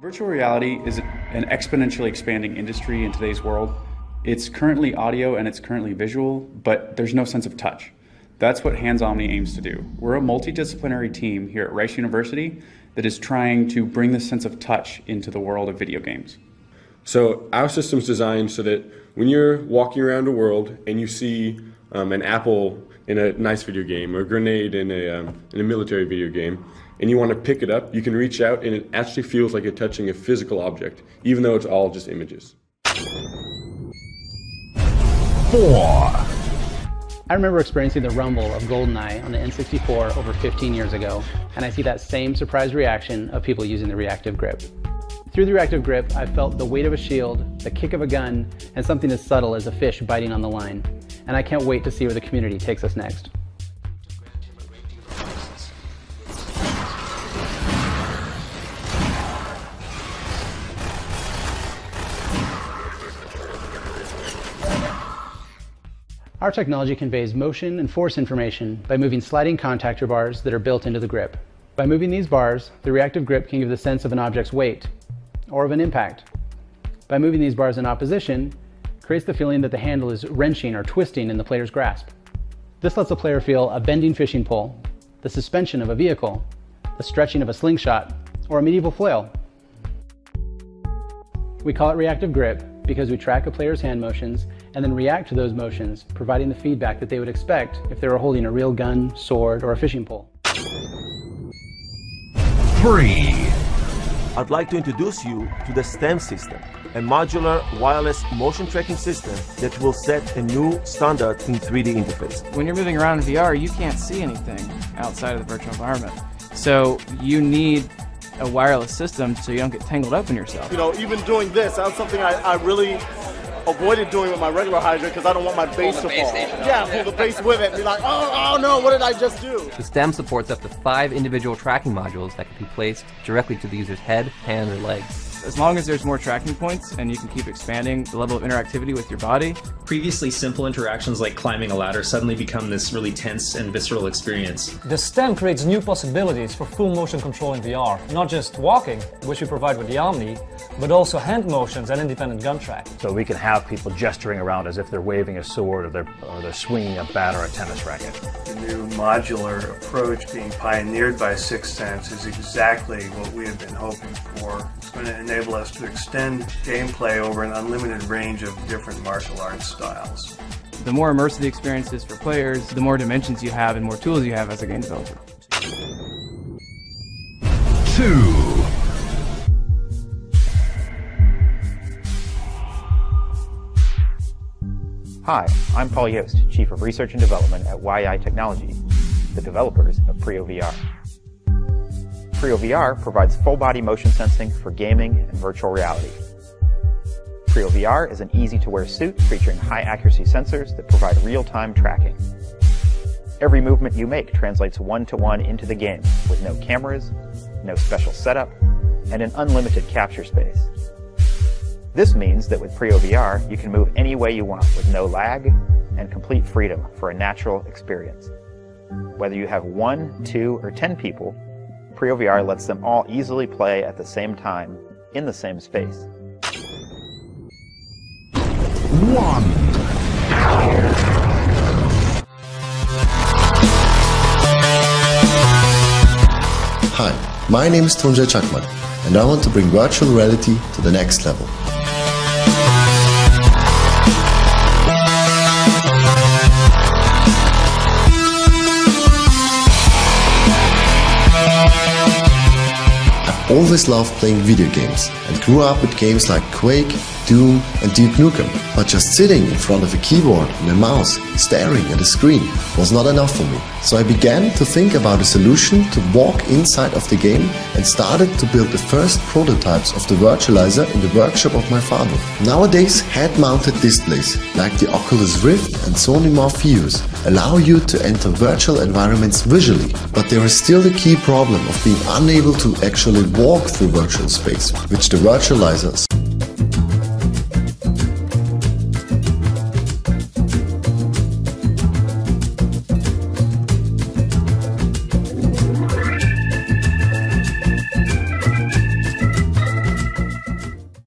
Virtual reality is an exponentially expanding industry in today's world. It's currently audio and it's currently visual, but there's no sense of touch. That's what Hands Omni aims to do. We're a multidisciplinary team here at Rice University that is trying to bring the sense of touch into the world of video games. So our system's designed so that when you're walking around a world and you see um, an apple in a nice video game or a grenade in a, um, in a military video game, and you want to pick it up, you can reach out and it actually feels like you're touching a physical object, even though it's all just images. Four. I remember experiencing the rumble of GoldenEye on the N64 over 15 years ago, and I see that same surprised reaction of people using the reactive grip. Through the reactive grip, I felt the weight of a shield, the kick of a gun, and something as subtle as a fish biting on the line. And I can't wait to see where the community takes us next. Our technology conveys motion and force information by moving sliding contactor bars that are built into the grip. By moving these bars, the reactive grip can give the sense of an object's weight or of an impact. By moving these bars in opposition, creates the feeling that the handle is wrenching or twisting in the player's grasp. This lets the player feel a bending fishing pole, the suspension of a vehicle, the stretching of a slingshot, or a medieval flail. We call it reactive grip because we track a player's hand motions and then react to those motions, providing the feedback that they would expect if they were holding a real gun, sword, or a fishing pole. Three. I'd like to introduce you to the STEM system, a modular wireless motion tracking system that will set a new standard in 3D interface. When you're moving around in VR, you can't see anything outside of the virtual environment. So you need a wireless system so you don't get tangled up in yourself. You know, even doing this, that's something I, I really avoided doing with my regular Hydra because I don't want my base to fall. Yeah, pull the base with it and be like, oh, oh no, what did I just do? The stem supports up to five individual tracking modules that can be placed directly to the user's head, hand, or legs as long as there's more tracking points and you can keep expanding the level of interactivity with your body. Previously simple interactions like climbing a ladder suddenly become this really tense and visceral experience. The stem creates new possibilities for full motion control in VR, not just walking, which we provide with the Omni, but also hand motions and independent gun track. So we can have people gesturing around as if they're waving a sword or they're, or they're swinging a bat or a tennis racket. The new modular approach being pioneered by Sixense is exactly what we have been hoping for. It's going to enable us to extend gameplay over an unlimited range of different martial arts styles. The more immersive the experience is for players, the more dimensions you have and more tools you have as a game developer. Two. Hi, I'm Paul Yost, Chief of Research and Development at YEI Technology, the developers of Prio Prio VR provides full body motion sensing for gaming and virtual reality. Prio VR is an easy to wear suit featuring high accuracy sensors that provide real-time tracking. Every movement you make translates one-to-one -one into the game with no cameras, no special setup, and an unlimited capture space. This means that with Prio VR, you can move any way you want with no lag and complete freedom for a natural experience. Whether you have one, two, or ten people, Prio VR lets them all easily play at the same time in the same space. One. Hi, my name is Tuncay Cakmak, and I want to bring virtual reality to the next level. Always loved playing video games and grew up with games like Quake, Doom and Duke Nukem. But just sitting in front of a keyboard and a mouse, staring at a screen, was not enough for me. So I began to think about a solution to walk inside of the game and started to build the first prototypes of the virtualizer in the workshop of my father. Nowadays, head-mounted displays like the Oculus Rift and Sony Morpheus allow you to enter virtual environments visually, but there is still the key problem of being unable to actually walk through virtual space, which the virtualizer